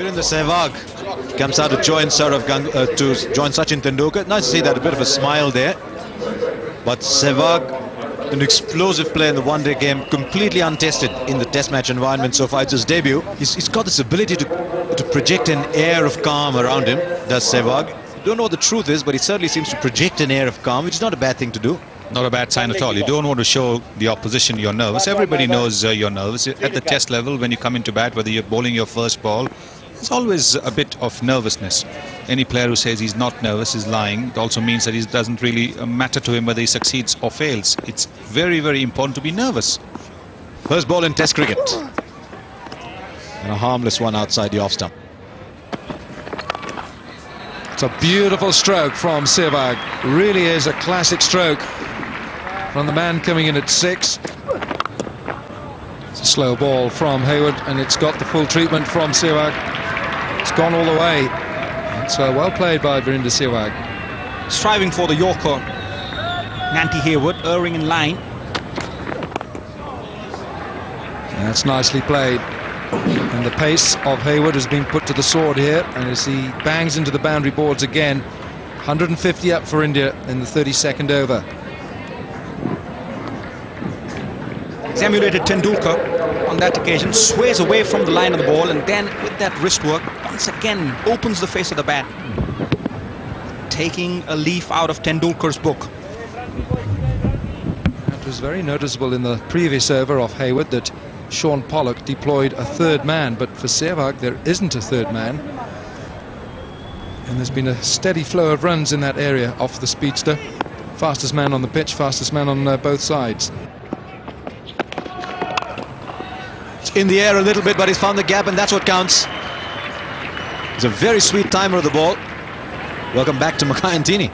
Virender Sehwag comes out to join Sourav Gang uh, to join Sachin Tendulkar. Nice to see that, a bit of a smile there. But Sehwag, an explosive player in the one-day game, completely untested in the test match environment so far. It's his debut. He's, he's got this ability to, to project an air of calm around him, does Sehwag. Don't know what the truth is, but he certainly seems to project an air of calm, which is not a bad thing to do. Not a bad sign at all. You don't want to show the opposition you're nervous. Everybody knows uh, you're nervous. At the test level, when you come into bat, whether you're bowling your first ball, there's always a bit of nervousness. Any player who says he's not nervous is lying. It also means that it doesn't really uh, matter to him whether he succeeds or fails. It's very, very important to be nervous. First ball in Test cricket. And a harmless one outside the off stump. It's a beautiful stroke from Sehwag. Really is a classic stroke from the man coming in at six. It's a slow ball from Hayward, and it's got the full treatment from Sehwag. It's gone all the way. It's uh, well played by Virender Sehwag. Striving for the Yorker. Nantie Hayward, erring in line. And that's nicely played. And the pace of Hayward has been put to the sword here. And as he bangs into the boundary boards again, 150 up for India in the 32nd over. He's emulated Tendulkar on that occasion, sways away from the line of the ball, and then with that wrist work, once again opens the face of the bat, taking a leaf out of Tendulkar's book. It was very noticeable in the previous over of Hayward that Shaun Pollock deployed a third man, but for Sehwag there isn't a third man. And there's been a steady flow of runs in that area off the speedster. Fastest man on the pitch, fastest man on uh, both sides. It's in the air a little bit, but he's found the gap, and that's what counts. He's a very sweet timer of the ball. Welcome back to Makhaya Ntini.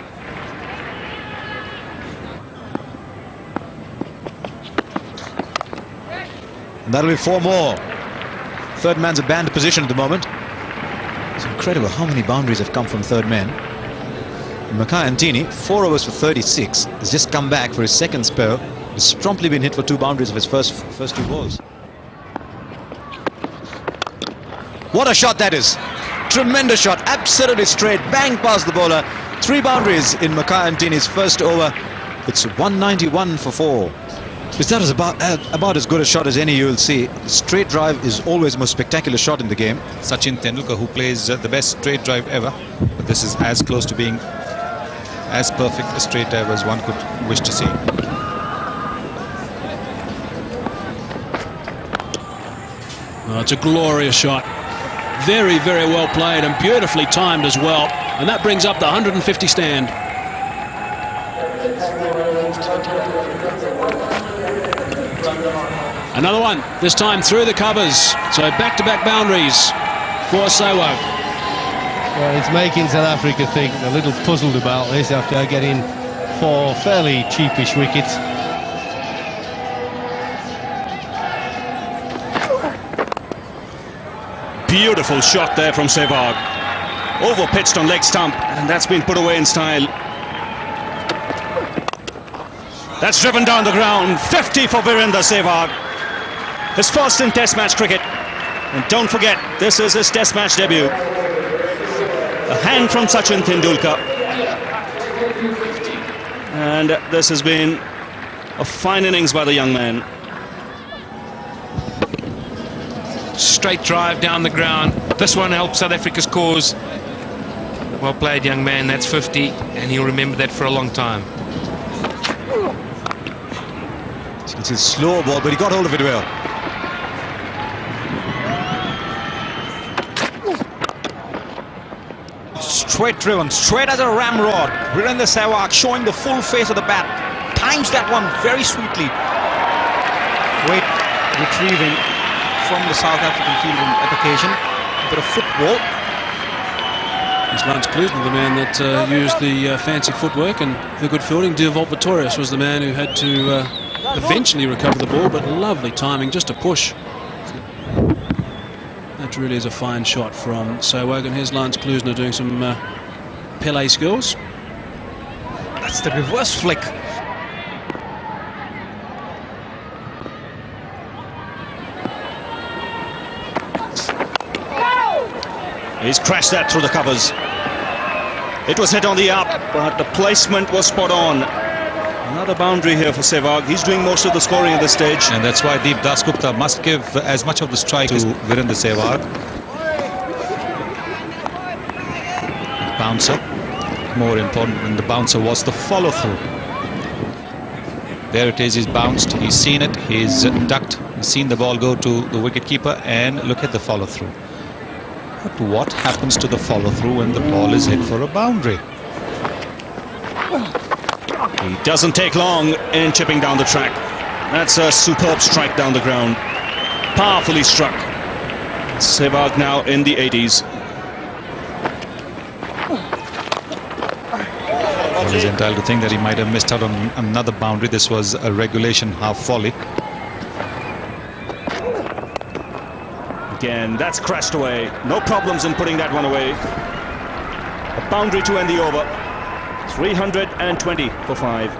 And that'll be four more. Third man's a banned position at the moment. It's incredible how many boundaries have come from third man. Makhaya Ntini, four overs for 36, has just come back for his second spell. He's promptly been hit for two boundaries of his first first two balls. What a shot that is! Tremendous shot, absolutely straight, bang past the bowler. Three boundaries in Makhaya Ntini's first over. It's 191 for four. Because that is about, uh, about as good a shot as any you'll see. Straight drive is always the most spectacular shot in the game. Sachin Tendulkar, who plays uh, the best straight drive ever, but this is as close to being as perfect a straight drive as one could wish to see. Oh, it's a glorious shot. Very, very well played and beautifully timed as well. And that brings up the 150 stand. Another one, this time through the covers. So back-to-back -back boundaries for Sehwag. Well, it's making South Africa think a little puzzled about this after getting four fairly cheapish wickets. Beautiful shot there from Sehwag. Over pitched on leg stump, and that's been put away in style. That's driven down the ground. 50 for Virender Sehwag. His first in Test match cricket. And don't forget, this is his Test match debut. A hand from Sachin Tendulkar. And this has been a fine innings by the young man. Straight drive down the ground. This one helps South Africa's cause. Well played, young man. That's 50, and he'll remember that for a long time. It's a slow ball, but he got hold of it well. Straight driven, straight as a ramrod. Virender Sehwag showing the full face of the bat. Times that one very sweetly. Great retrieving from the South African field at occasion. A bit of football. It's Lance Klusener, the man that uh, used the uh, fancy footwork and the good fielding. Dewald Pretorius was the man who had to uh, eventually recover the ball, but lovely timing, just a push. That really is a fine shot from Sehwag, and here's Lance Klusener doing some uh, Pele skills. That's the reverse flick. He's crashed that through the covers. It was hit on the up, but the placement was spot on. Another boundary here for Sehwag. He's doing most of the scoring at this stage. And that's why Deep Dasgupta must give as much of the strike to Virendra Sehwag. Bouncer. More important than the bouncer was the follow-through. There it is, he's bounced, he's seen it, he's ducked, seen the ball go to the wicketkeeper and look at the follow-through. But what happens to the follow-through when the ball is hit for a boundary? He doesn't take long in chipping down the track. That's a superb strike down the ground. Powerfully struck. Sehwag now in the 80s. Well, he's entitled to think that he might have missed out on another boundary. This was a regulation half volley. Again, that's crashed away. No problems in putting that one away. A boundary to end the over. 320 for five.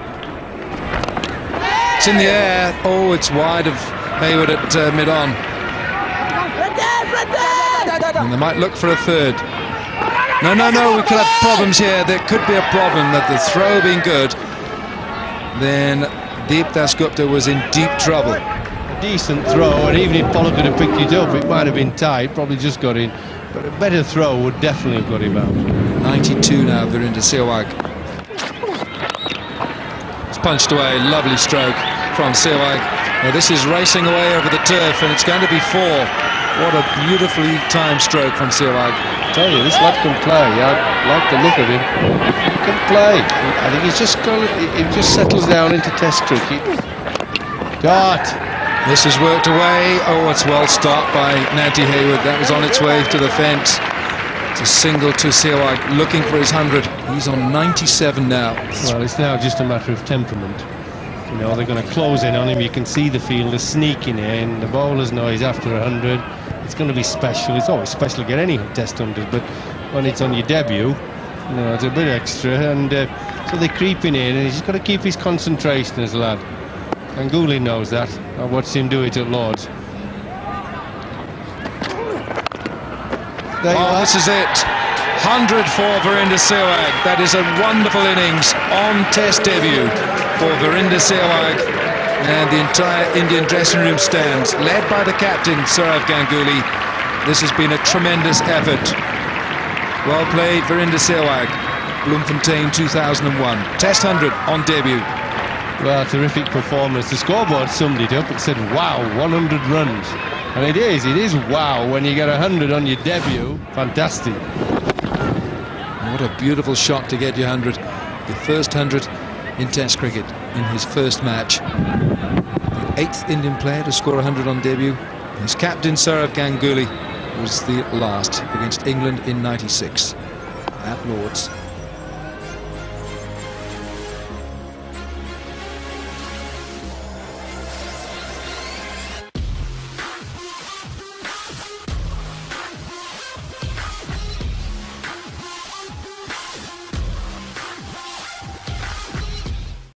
It's in the air. Oh, it's wide of Hayward at uh, mid-on. And they might look for a third. No, no, no, we could have problems here. There could be a problem that the throw being good, then Deep Dasgupta was in deep trouble. Decent throw, and even if Pollock could have picked it up, it might have been tight, probably just got in. But a better throw would definitely have got him out. 92 now, Virendra Sehwag. It's punched away, lovely stroke from Sehwag. Now this is racing away over the turf, and it's going to be four. What a beautifully timed stroke from Sehwag. Tell you, this lad can play. I like the look of him. He can play. I think he's just got. He just settles down into Test cricket. Dart. This has worked away. Oh, it's well stopped by Nantie Hayward. That was on its way to the fence. It's a single to Sehwag, looking for his 100. He's on 97 now. Well, it's now just a matter of temperament. You know, they're going to close in on him. You can see the fielder sneaking in. The bowlers know he's after 100. It's going to be special. It's always special to get any test 100, but when it's on your debut, you know, it's a bit extra. And uh, so they're creeping in, and he's got to keep his concentration as a lad. Ganguly knows that. I watched him do it at Lords. There Oh, this is it. 100 for Virendra Sehwag. That is a wonderful innings on Test debut for Virendra Sehwag. And the entire Indian dressing room stands, led by the captain, Saurav Ganguly. This has been a tremendous effort. Well played, Virendra Sehwag. Bloemfontein 2001. Test 100 on debut. Well, terrific performance. The scoreboard summed it up. It said, wow, 100 runs. And it is, it is wow when you get 100 on your debut. Fantastic. What a beautiful shot to get your 100. The first 100 in Test cricket in his first match. The eighth Indian player to score 100 on debut. His captain, Saurav Ganguly, was the last against England in 96 at Lords.